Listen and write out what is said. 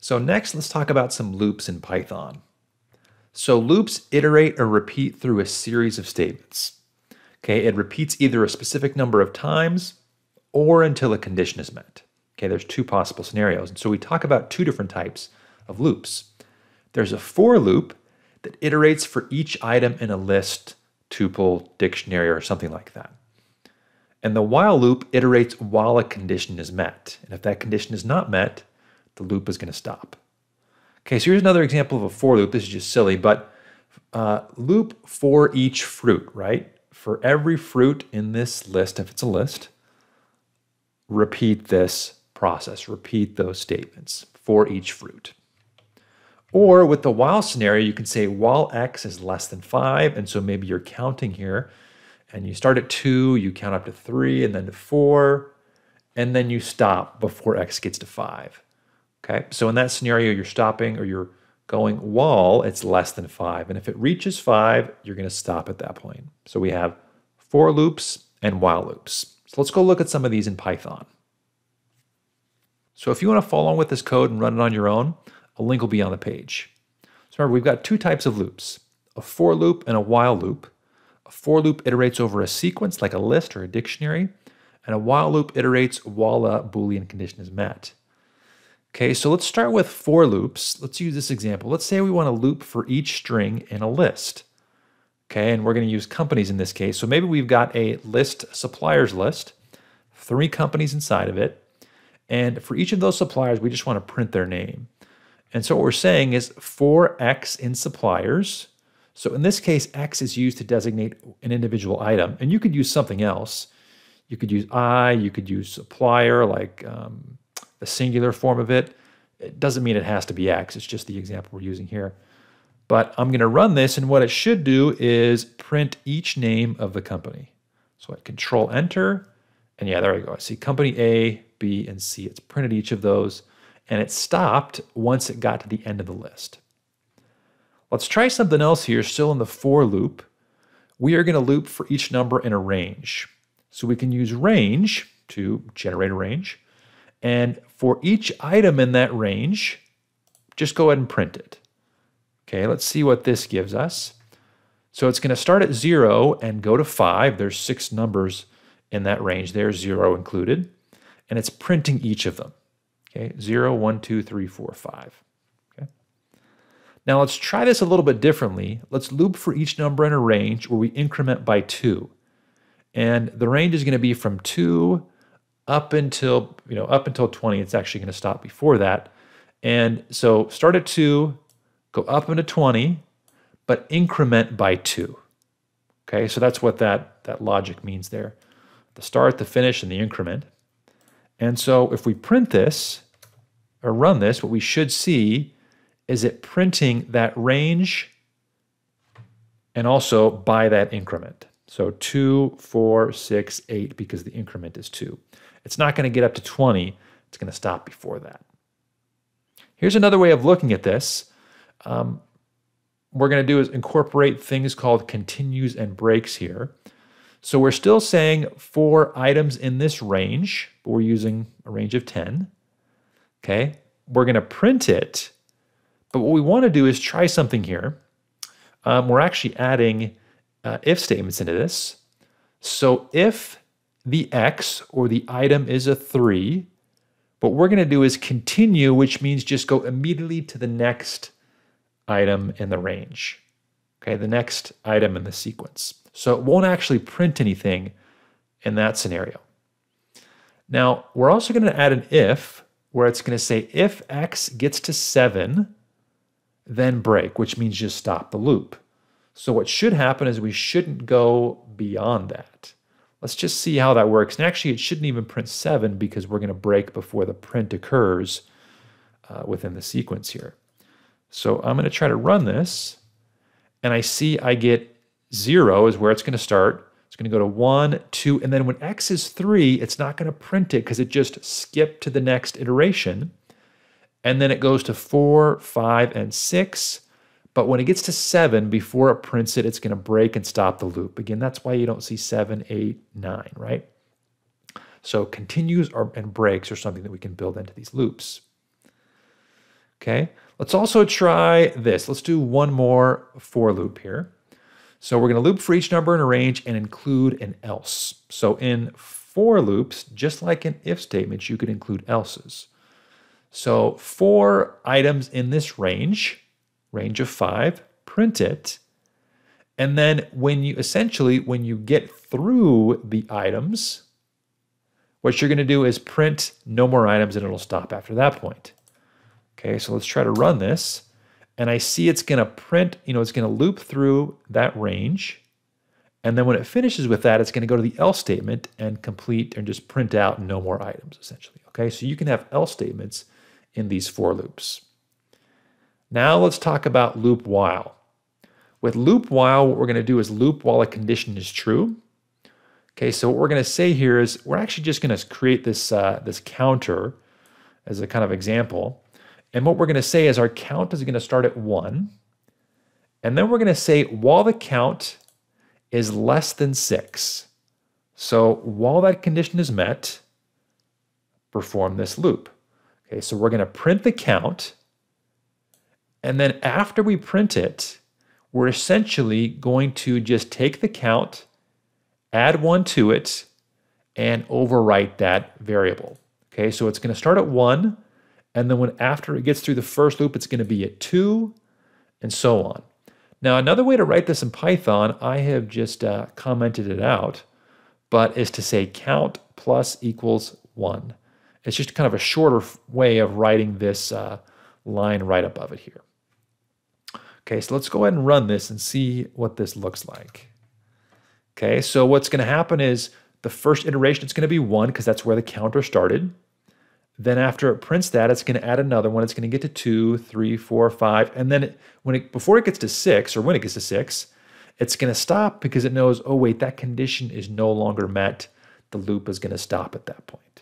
So next, let's talk about some loops in Python. So loops iterate or repeat through a series of statements. Okay, it repeats either a specific number of times or until a condition is met. Okay, there's two possible scenarios. And so we talk about two different types of loops. There's a for loop that iterates for each item in a list, tuple, dictionary, or something like that. And the while loop iterates while a condition is met. And if that condition is not met, the loop is going to stop. Okay, so here's another example of a for loop. This is just silly, but uh, loop for each fruit, right? For every fruit in this list, if it's a list, repeat this process, repeat those statements for each fruit. Or with the while scenario, you can say while x is less than 5, and so maybe you're counting here, and you start at 2, you count up to 3, and then to 4, and then you stop before x gets to 5. Okay, so in that scenario, you're stopping or you're going while it's less than 5. And if it reaches 5, you're going to stop at that point. So we have for loops and while loops. So let's go look at some of these in Python. So if you want to follow along with this code and run it on your own, a link will be on the page. So remember, we've got two types of loops, a for loop and a while loop. A for loop iterates over a sequence like a list or a dictionary, and a while loop iterates while a Boolean condition is met. Okay, so let's start with for loops. Let's use this example. Let's say we want to loop for each string in a list. Okay, and we're going to use companies in this case. So maybe we've got a list, suppliers list, three companies inside of it. And for each of those suppliers, we just want to print their name. And so what we're saying is for X in suppliers. So in this case, X is used to designate an individual item. And you could use something else. You could use I, you could use supplier like um, the singular form of it. It doesn't mean it has to be X. It's just the example we're using here. But I'm going to run this, and what it should do is print each name of the company. So I control enter, and yeah, there we go. I see company A, B, and C. It's printed each of those, and it stopped once it got to the end of the list. Let's try something else here, still in the for loop. We are going to loop for each number in a range. So we can use range to generate a range. And for each item in that range, just go ahead and print it. Okay, let's see what this gives us. So it's going to start at zero and go to five. There's six numbers in that range. There's zero included. And it's printing each of them. Okay, zero, one, two, three, four, five. Okay. Now let's try this a little bit differently. Let's loop for each number in a range where we increment by two. And the range is going to be from two up until, you know, up until 20. It's actually going to stop before that. And so start at 2, go up into 20, but increment by 2. Okay, so that's what that, that logic means there. The start, the finish, and the increment. And so if we print this, or run this, what we should see is it printing that range and also by that increment. So 2, 4, 6, 8, because the increment is 2. It's not going to get up to 20. It's going to stop before that. Here's another way of looking at this. Um, we're going to do is incorporate things called continues and breaks here. So we're still saying for items in this range, but we're using a range of 10. Okay, we're going to print it, but what we want to do is try something here. Um, we're actually adding uh, if statements into this. So if the X or the item is a 3. What we're going to do is continue, which means just go immediately to the next item in the range. Okay, the next item in the sequence. So it won't actually print anything in that scenario. Now, we're also going to add an if where it's going to say if x gets to 7, then break, which means just stop the loop. So what should happen is we shouldn't go beyond that. Let's just see how that works. And actually, it shouldn't even print 7 because we're going to break before the print occurs uh, within the sequence here. So I'm going to try to run this, and I see I get 0 is where it's going to start. It's going to go to 1, 2, and then when x is 3, it's not going to print it because it just skipped to the next iteration. And then it goes to 4, 5, and 6. But when it gets to seven, before it prints it, it's going to break and stop the loop. Again, that's why you don't see seven, eight, nine, right? So continues or, and breaks are something that we can build into these loops. Okay, let's also try this. Let's do one more for loop here. So we're going to loop for each number in a range and include an else. So in for loops, just like in if statements, you could include else's. So for items in this range, range of five, print it. And then when you essentially, when you get through the items, what you're going to do is print no more items and it'll stop after that point. Okay, so let's try to run this and I see it's going to print, you know, it's going to loop through that range. And then when it finishes with that, it's going to go to the else statement and complete and just print out no more items, essentially. Okay, so you can have else statements in these for loops. Now let's talk about loop while. With loop while, what we're going to do is loop while a condition is true. Okay, so what we're going to say here is we're actually just going to create this, uh, this counter as a kind of example. And what we're going to say is our count is going to start at 1. And then we're going to say while the count is less than 6. So while that condition is met, perform this loop. Okay, so we're going to print the count. And then after we print it, we're essentially going to just take the count, add 1 to it, and overwrite that variable. Okay, so it's going to start at 1 and then when after it gets through the first loop, it's going to be at 2, and so on. Now, another way to write this in Python, I have just uh, commented it out, but is to say count plus equals 1. It's just kind of a shorter way of writing this uh, line right above it here. Okay, so let's go ahead and run this and see what this looks like. Okay, so what's going to happen is the first iteration, it's going to be 1 because that's where the counter started. Then after it prints that, it's going to add another one. It's going to get to two, three, four, five, and then it, when it before it gets to six, or when it gets to six, it's going to stop because it knows, oh wait, that condition is no longer met. The loop is going to stop at that point.